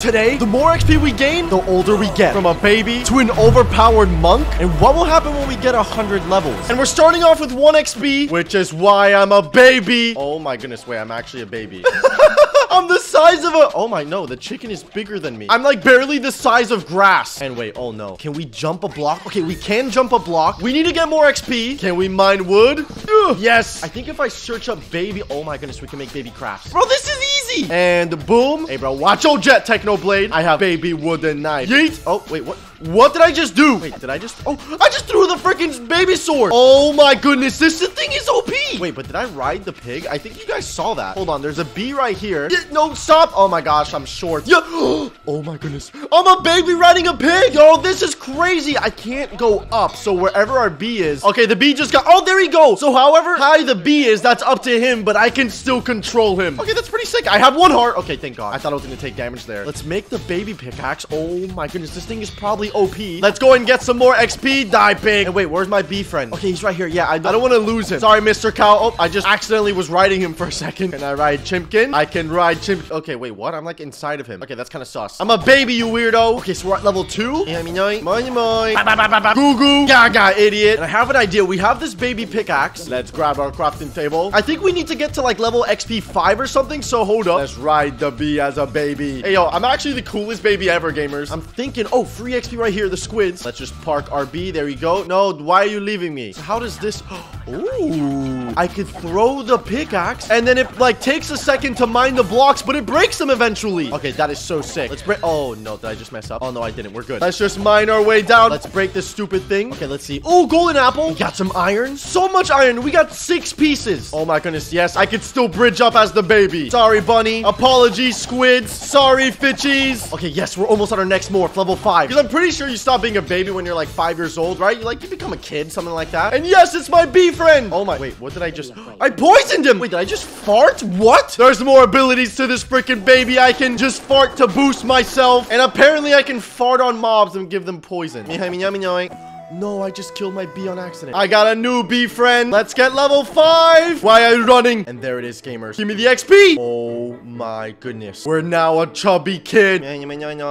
Today, the more XP we gain, the older we get. From a baby to an overpowered monk. And what will happen when we get 100 levels? And we're starting off with 1 XP, which is why I'm a baby. Oh my goodness, wait, I'm actually a baby. I'm the size of a... Oh my, no, the chicken is bigger than me. I'm like barely the size of grass. And wait, oh no. Can we jump a block? Okay, we can jump a block. We need to get more XP. Can we mine wood? Ugh. Yes. I think if I search up baby... Oh my goodness, we can make baby crafts. Bro, this is. And boom. Hey, bro, watch your jet, Technoblade. I have baby wooden knife. Yeet. Oh, wait, what? What did I just do? Wait, did I just... Oh, I just threw the freaking baby sword. Oh my goodness, this thing is OP. Wait, but did I ride the pig? I think you guys saw that. Hold on, there's a bee right here. No, stop. Oh my gosh, I'm short. Yeah. Oh my goodness. I'm a baby riding a pig. Yo, this is crazy. I can't go up. So wherever our bee is. Okay, the bee just got... Oh, there he goes. So however high the bee is, that's up to him, but I can still control him. Okay, that's pretty sick. I have one heart. Okay, thank God. I thought I was going to take damage there. Let's make the baby pickaxe. Oh my goodness, this thing is probably OP. Let's go and get some more XP. Die, pig. And wait, where's my bee friend? Okay, he's right here. Yeah, I, I don't want to lose him. Sorry, Mr. Cow. Oh, I just accidentally was riding him for a second. Can I ride Chimpkin? I can ride Chimp. Okay, wait, what? I'm like inside of him. Okay, that's kind of sus. I'm a baby, you weirdo. Okay, so we're at level two. Yeah, me know. Moi, moi. Goo goo. Gaga, idiot. And I have an idea. We have this baby pickaxe. Let's grab our crafting table. I think we need to get to like level XP 5 or something. So hold up. Let's ride the bee as a baby. Hey, yo, I'm actually the coolest baby ever, gamers. I'm thinking, oh, free XP right here. The squids. Let's just park RB. There we go. No, why are you leaving me? So how does this... Ooh. I could throw the pickaxe and then it like takes a second to mine the blocks, but it breaks them eventually. Okay, that is so sick. Let's break... Oh, no. Did I just mess up? Oh, no, I didn't. We're good. Let's just mine our way down. Let's break this stupid thing. Okay, let's see. Oh, golden apple. We got some iron. So much iron. We got six pieces. Oh, my goodness. Yes, I could still bridge up as the baby. Sorry, bunny. Apologies, squids. Sorry, fitchies. Okay, yes, we're almost on our next morph, level five. Because I'm pretty sure you stop being a baby when you're like five years old, right? You like, you become a kid, something like that. And yes, it's my bee friend. Oh my, wait, what did I just, I poisoned him. Wait, did I just fart? What? There's more abilities to this freaking baby. I can just fart to boost myself. And apparently I can fart on mobs and give them poison. No, I just killed my bee on accident. I got a new bee friend. Let's get level 5. Why are you running? And there it is, gamers. Give me the XP. Oh my goodness. We're now a chubby kid.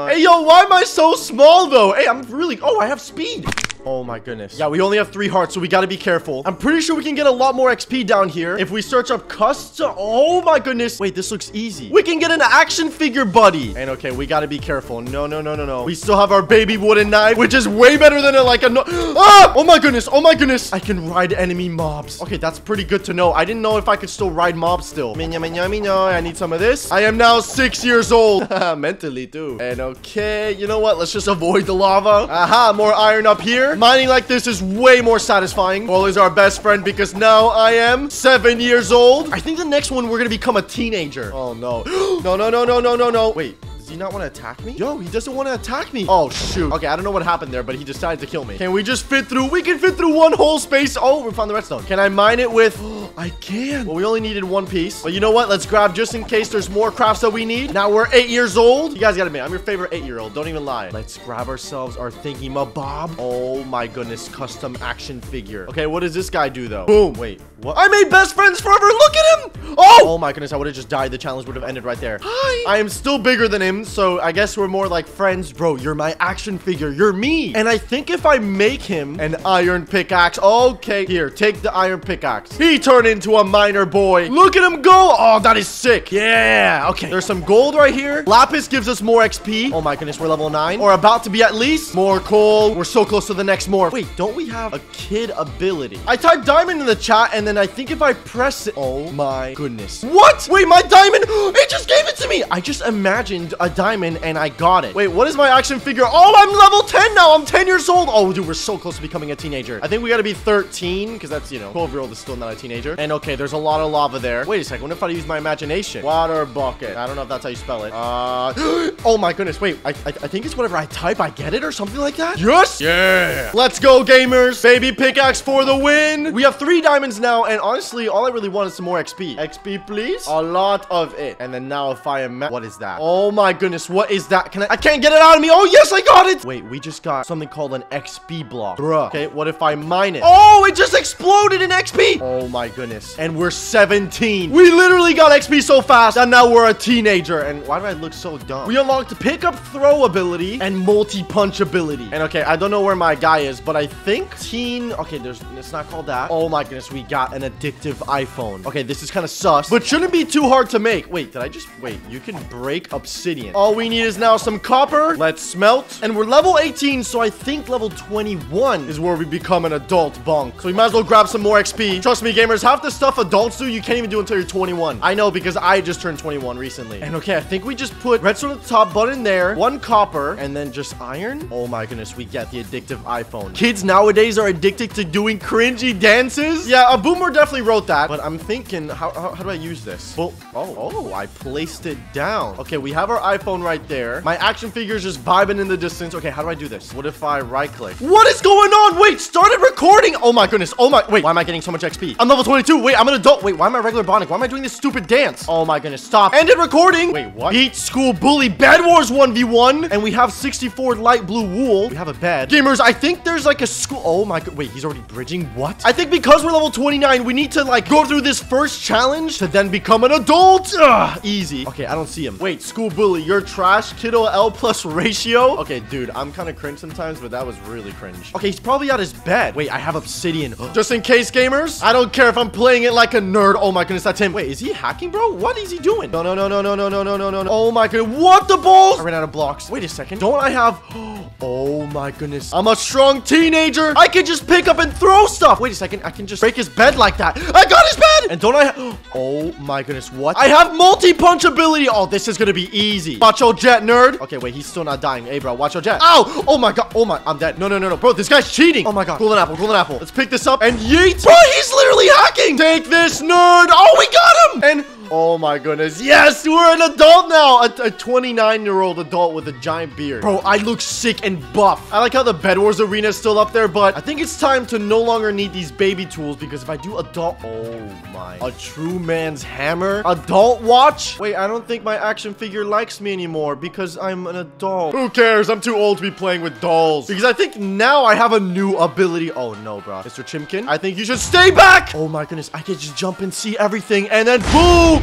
Hey, yo, why am I so small, though? Hey, I'm really... Oh, I have speed. Oh my goodness. Yeah, we only have three hearts, so we gotta be careful. I'm pretty sure we can get a lot more XP down here if we search up custom. Oh my goodness. Wait, this looks easy. We can get an action figure buddy. And okay, we gotta be careful. No, no, no, no, no. We still have our baby wooden knife, which is way better than a, like a no ah! Oh my goodness. Oh my goodness. I can ride enemy mobs. Okay, that's pretty good to know. I didn't know if I could still ride mobs still. Minya, minya, minya. I need some of this. I am now six years old. Mentally too. And okay, you know what? Let's just avoid the lava. Aha, more iron up here. Mining like this is way more satisfying. Coal is our best friend because now I am seven years old. I think the next one we're gonna become a teenager. Oh no. no, no, no, no, no, no, no. Wait. Does he not want to attack me? Yo, he doesn't want to attack me. Oh, shoot. Okay, I don't know what happened there, but he decided to kill me. Can we just fit through? We can fit through one whole space. Oh, we found the redstone. Can I mine it with... I can. Well, we only needed one piece. But you know what? Let's grab just in case there's more crafts that we need. Now we're eight years old. You guys gotta admit, I'm your favorite eight-year-old. Don't even lie. Let's grab ourselves our thingy mabob. Oh my goodness. Custom action figure. Okay, what does this guy do though? Boom. Wait, what? I made best friends forever. Look at him. Oh! Oh my goodness. I would have just died. The challenge would have ended right there. Hi. I am still bigger than him, so I guess we're more like friends. Bro, you're my action figure. You're me. And I think if I make him an iron pickaxe, okay, here, take the iron pickaxe. He turned into a miner boy. Look at him go. Oh, that is sick. Yeah. Okay. There's some gold right here. Lapis gives us more XP. Oh my goodness, we're level 9. Or about to be at least. More coal. We're so close to the next more. Wait, don't we have a kid ability? I typed diamond in the chat, and then I think if I press it... Oh my goodness. What? Wait, my diamond... It just gave it to me. I just imagined a diamond, and I got it. Wait, what is my action figure? Oh, I'm level 10 now. I'm 10 years old. Oh, dude, we're so close to becoming a teenager. I think we gotta be 13, because that's, you know, 12-year-old is still not a teenager. And okay, there's a lot of lava there. Wait a second. What if I use my imagination? Water bucket. I don't know if that's how you spell it. Uh, oh my goodness. Wait, I, I, I think it's whatever I type, I get it or something like that. Yes. Yeah. Let's go, gamers. Baby pickaxe for the win. We have three diamonds now. And honestly, all I really want is some more XP. XP, please. A lot of it. And then now if I am... What is that? Oh my goodness, what is that? Can I, I can't get it out of me. Oh, yes, I got it. Wait, we just got something called an XP block. Bruh. Okay, what if I mine it? Oh, it just exploded in XP. Oh my goodness. And we're 17. We literally got XP so fast, and now we're a teenager. And why do I look so dumb? We unlocked pick up throw ability and multi-punch ability. And okay, I don't know where my guy is, but I think teen... Okay, there's it's not called that. Oh my goodness, we got an addictive iPhone. Okay, this is kind of sus, but shouldn't be too hard to make. Wait, did I just... Wait, you can break obsidian. All we need is now some copper. Let's smelt. And we're level 18, so I think level 21 is where we become an adult bunk. So we might as well grab some more XP. Trust me, gamers, half the stuff adults do, you can't even do until you're 21. I know because I just turned 21 recently. And okay, I think we just put redstone at the top button there, one copper, and then just iron. Oh my goodness, we get the addictive iPhone. Kids nowadays are addicted to doing cringy dances. Yeah, a boomer definitely wrote that, but I'm thinking, how, how, how do I use this? Well, oh, oh, I placed it down. Okay, we have our iPhone right there. My action figure is just vibing in the distance. Okay, how do I do this? What if I right click? What is going on? Wait, started recording. Oh my goodness. Oh my, wait, why am I getting so much XP? I'm level 22. Wait, I'm an adult. Wait, why am I regular Bionic? Why am I doing this stupid dance? Oh my goodness, stop. Ended recording. Wait, what? Beat school bully bed wars 1v1. And we have 64 light blue wool. We have a bed. Gamers, I think there's like a school. Oh my god. Wait, he's already bridging. What? I think because we're level 29, we need to like go through this first challenge to then become an adult. Ugh, easy. Okay, I don't see him. Wait, school bully, you're trash. Kiddo L plus ratio. Okay, dude, I'm kind of cringe sometimes, but that was really cringe. Okay, he's probably at his bed. Wait, I have obsidian. Just in case, gamers. I don't care if I'm playing it like a nerd. Oh my goodness, that's him. Wait, is he hacking, bro? What is he doing? No, no, no, no, no, no, no, no, no, no. Oh my goodness. What the balls? I ran out of blocks. Wait a second. Don't I have... Oh my goodness. I'm a strong teenager. I can just pick up and throw stuff. Wait a second. I can just break his bed like that. I got his bed. And don't I... Oh my goodness. What? I have multi-punch ability. Oh, this is going to be easy. Watch your jet, nerd. Okay, wait. He's still not dying. Hey, bro. Watch your jet. Ow. Oh my god. Oh my. I'm dead. No, no, no, no. Bro, this guy's cheating. Oh my god. Golden apple. Golden apple. Let's pick this up and yeet. Bro, he's literally hacking. Take this, nerd. Oh, we got him. And... Oh my goodness. Yes, we're an adult now. A 29-year-old adult with a giant beard. Bro, I look sick and buff. I like how the Bed Wars arena is still up there, but I think it's time to no longer need these baby tools because if I do adult... Oh my. A true man's hammer? Adult watch? Wait, I don't think my action figure likes me anymore because I'm an adult. Who cares? I'm too old to be playing with dolls. Because I think now I have a new ability. Oh no, bro. Mr. Chimkin, I think you should stay back. Oh my goodness. I can just jump and see everything and then boom.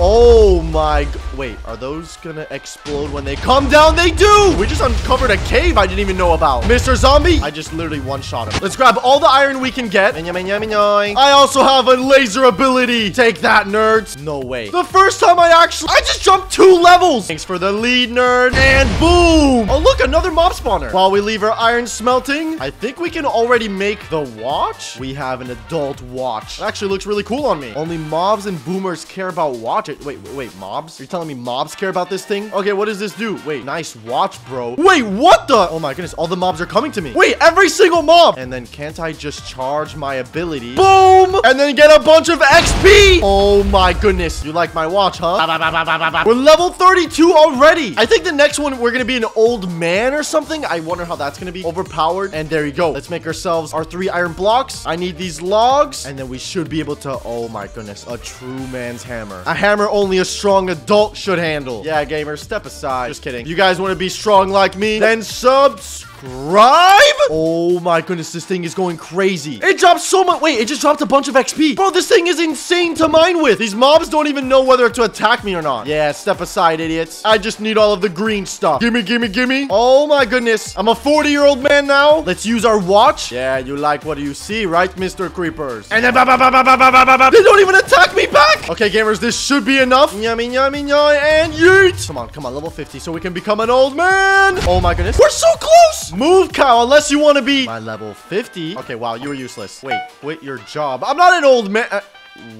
Oh my... Wait, are those gonna explode when they come down? They do! We just uncovered a cave I didn't even know about. Mr. Zombie, I just literally one-shot him. Let's grab all the iron we can get. I also have a laser ability. Take that, nerds. No way. The first time I actually... I just jumped two levels. Thanks for the lead, nerd. And boom. Oh, look, another mob spawner. While we leave our iron smelting, I think we can already make the watch. We have an adult watch. It actually looks really cool on me. Only mobs and boomers care about watch it. Wait, wait, wait, mobs? You're telling me mobs care about this thing? Okay, what does this do? Wait, nice watch, bro. Wait, what the? Oh my goodness, all the mobs are coming to me. Wait, every single mob. And then can't I just charge my ability? Boom! And then get a bunch of XP. Oh my goodness. You like my watch, huh? We're level 32 already. I think the next one, we're gonna be an old man or something. I wonder how that's gonna be overpowered. And there you go. Let's make ourselves our three iron blocks. I need these logs. And then we should be able to, oh my goodness, a true man's hammer. A hammer only a strong adult should handle. Yeah, gamers, step aside. Just kidding. You guys want to be strong like me? Then subscribe. Oh my goodness, this thing is going crazy. It dropped so much. Wait, it just dropped a bunch of XP. Bro, this thing is insane to mine with. These mobs don't even know whether to attack me or not. Yeah, step aside, idiots. I just need all of the green stuff. Gimme, gimme, gimme. Oh my goodness. I'm a 40-year-old man now. Let's use our watch. Yeah, you like what you see, right, Mr. Creepers? And then, ba, ba, ba, ba, ba, ba, ba, ba. they don't even attack me back. Okay, gamers, this should be enough. Yummy, yummy, yummy, and yeet. Come on, come on, level 50, so we can become an old man. Oh my goodness. We're so close. Move, cow, unless you want to be my level 50. Okay, wow, you were useless. Wait, quit your job. I'm not an old man.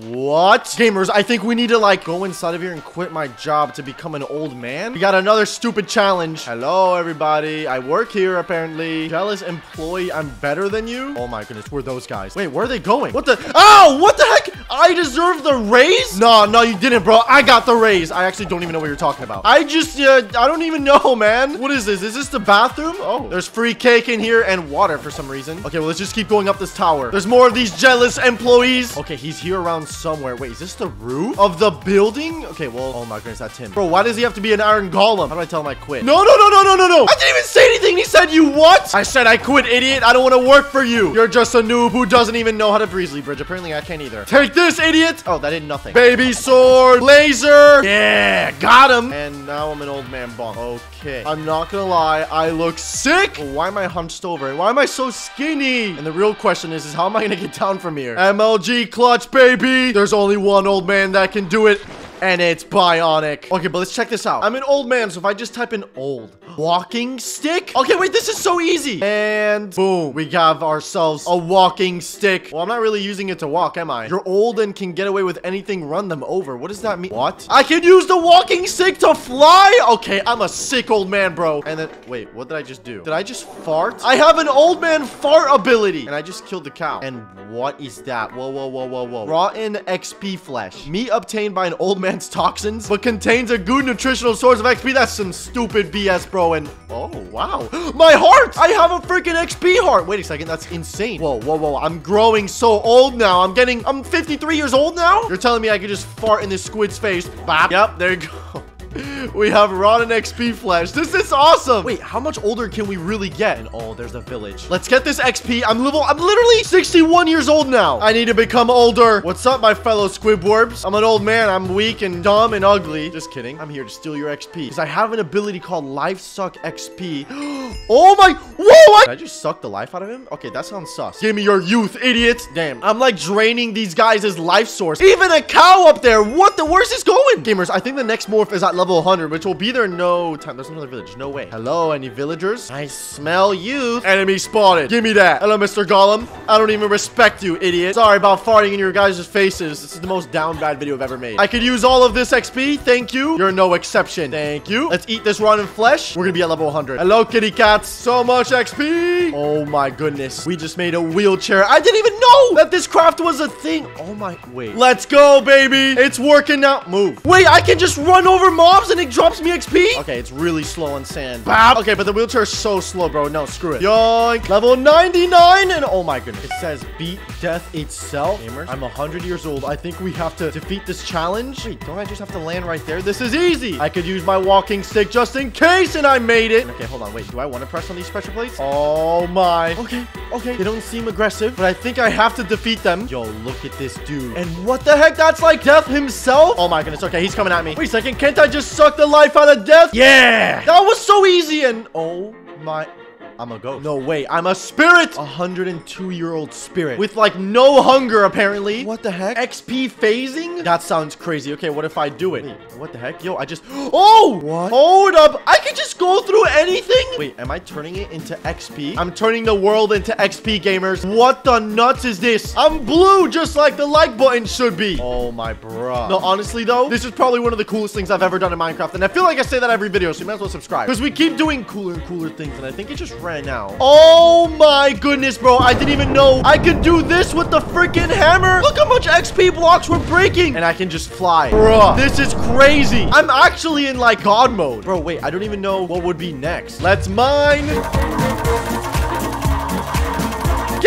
What? Gamers, I think we need to like go inside of here and quit my job to become an old man. We got another stupid challenge. Hello, everybody. I work here, apparently. Jealous employee, I'm better than you? Oh my goodness, we're those guys. Wait, where are they going? What the? Oh, what the heck? I deserve the raise? No, no, you didn't, bro. I got the raise. I actually don't even know what you're talking about. I just, uh, I don't even know, man. What is this? Is this the bathroom? Oh, there's free cake in here and water for some reason. Okay, well, let's just keep going up this tower. There's more of these jealous employees. Okay, he's here around somewhere. Wait, is this the roof of the building? Okay, well, oh my goodness, that's him. Bro, why does he have to be an iron golem? How do I tell him I quit? No, no, no, no, no, no, no. I didn't even say anything. He said, you what? I said I quit, idiot. I don't want to work for you. You're just a noob who doesn't even know how to Breezily Bridge. Apparently, I can't either. Take this, idiot. Oh, that did nothing. Baby sword, laser. Yeah, got him. And now I'm an old man bonk. Okay. I'm not gonna lie. I look sick. Why am I hunched over? Why am I so skinny? And the real question is, is how am I gonna get down from here? MLG clutch, baby. There's only one old man that can do it and it's bionic. Okay, but let's check this out. I'm an old man, so if I just type in old, walking stick. Okay, wait, this is so easy. And boom, we have ourselves a walking stick. Well, I'm not really using it to walk, am I? You're old and can get away with anything, run them over. What does that mean? What? I can use the walking stick to fly? Okay, I'm a sick old man, bro. And then, wait, what did I just do? Did I just fart? I have an old man fart ability. And I just killed the cow. And what is that? Whoa, whoa, whoa, whoa, whoa. Rotten XP flesh. Meat obtained by an old man toxins, but contains a good nutritional source of XP. That's some stupid BS, bro. And oh, wow. My heart! I have a freaking XP heart. Wait a second. That's insane. Whoa, whoa, whoa. I'm growing so old now. I'm getting, I'm 53 years old now? You're telling me I could just fart in this squid's face. Bop. Yep, there you go. we have rotten XP Flesh. This is awesome. Wait, how much older can we really get? And oh, there's a village. Let's get this XP. I'm level, I'm literally 61 years old now. I need to become older. What's up, my fellow Squidwards? I'm an old man. I'm weak and dumb and ugly. Just kidding. I'm here to steal your XP because I have an ability called Life Suck XP. oh my, whoa, I, Did I just suck the life out of him? Okay, that sounds sus. Give me your youth, idiot. Damn, I'm like draining these guys' life source. Even a cow up there. What the, where's this going? Gamers, I think the next morph is at level level 100, which will be there no time. There's another village. No way. Hello, any villagers? I smell you. Enemy spotted. Give me that. Hello, Mr. Golem. I don't even respect you, idiot. Sorry about farting in your guys' faces. This is the most down bad video I've ever made. I could use all of this XP. Thank you. You're no exception. Thank you. Let's eat this rotten flesh. We're gonna be at level 100. Hello, kitty cats. So much XP. Oh my goodness. We just made a wheelchair. I didn't even know that this craft was a thing. Oh my, wait. Let's go, baby. It's working now. Move. Wait, I can just run over mobs and it drops me XP? Okay, it's really slow on sand. Bap. Okay, but the wheelchair is so slow, bro. No, screw it. Yoink. Level 99. And oh my goodness. It says beat death itself. Gamers, I'm 100 years old. I think we have to defeat this challenge. Wait, don't I just have to land right there? This is easy. I could use my walking stick just in case and I made it. Okay, hold on. Wait, do I want to press on these pressure plates? Oh my. Okay, okay. They don't seem aggressive, but I think I have to defeat them. Yo, look at this dude. And what the heck? That's like death himself? Oh my goodness. Okay, he's coming at me. Wait a second. Can't I just suck the life out of death? Yeah! That was so easy and... Oh my... I'm a ghost. No way. I'm a spirit. A 102 year old spirit with like no hunger apparently. What the heck? XP phasing? That sounds crazy. Okay, what if I do it? Wait, what the heck? Yo, I just, oh, what? Hold up. I can just go through anything. Wait, am I turning it into XP? I'm turning the world into XP gamers. What the nuts is this? I'm blue just like the like button should be. Oh my bro. No, honestly though, this is probably one of the coolest things I've ever done in Minecraft. And I feel like I say that every video, so you might as well subscribe. Because we keep doing cooler and cooler things. And I think it just right now. Oh my goodness, bro. I didn't even know I could do this with the freaking hammer. Look how much XP blocks we're breaking. And I can just fly. Bro, this is crazy. I'm actually in like God mode. Bro, wait, I don't even know what would be next. Let's mine.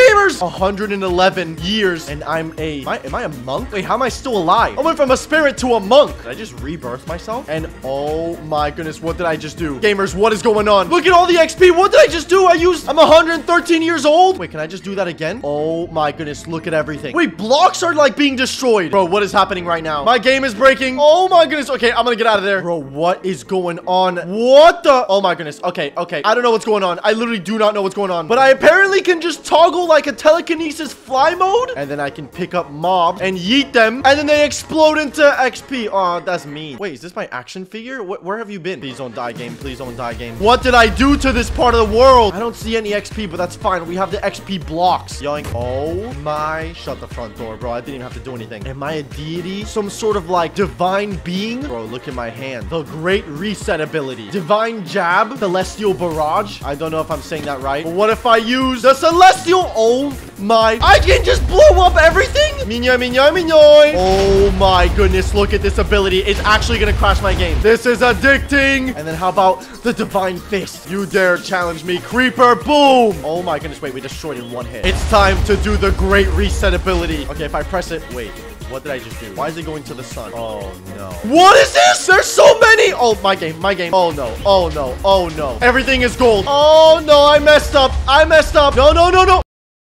Gamers! 111 years, and I'm a... Am I, am I, a monk? Wait, how am I still alive? I went from a spirit to a monk. Did I just rebirth myself? And oh my goodness, what did I just do? Gamers, what is going on? Look at all the XP. What did I just do? I used... I'm 113 years old. Wait, can I just do that again? Oh my goodness, look at everything. Wait, blocks are like being destroyed. Bro, what is happening right now? My game is breaking. Oh my goodness. Okay, I'm gonna get out of there. Bro, what is going on? What the... Oh my goodness. Okay, okay. I don't know what's going on. I literally do not know what's going on. But I apparently can just toggle like a telekinesis fly mode. And then I can pick up mobs and yeet them. And then they explode into XP. Oh, that's mean. Wait, is this my action figure? Wh where have you been? Please don't die, game. Please don't die, game. What did I do to this part of the world? I don't see any XP, but that's fine. We have the XP blocks. Yoink. Oh my. Shut the front door, bro. I didn't even have to do anything. Am I a deity? Some sort of like divine being? Bro, look at my hand. The great reset ability. Divine jab. Celestial barrage. I don't know if I'm saying that right. But what if I use the celestial Oh Oh my. I can just blow up everything? Mignon, mignon, mignon. Oh my goodness. Look at this ability. It's actually going to crash my game. This is addicting. And then how about the divine fist? You dare challenge me, creeper. Boom. Oh my goodness. Wait, we destroyed in one hit. It's time to do the great reset ability. Okay, if I press it. Wait. What did I just do? Why is it going to the sun? Oh, no. What is this? There's so many. Oh, my game. My game. Oh, no. Oh, no. Oh, no. Everything is gold. Oh, no. I messed up. I messed up. No, no, no, no.